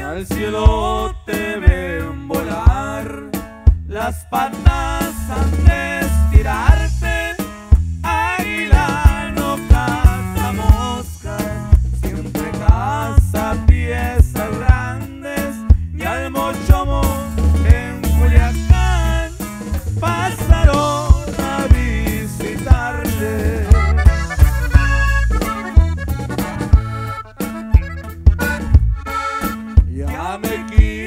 al cielo te ven volar, las patas han make it.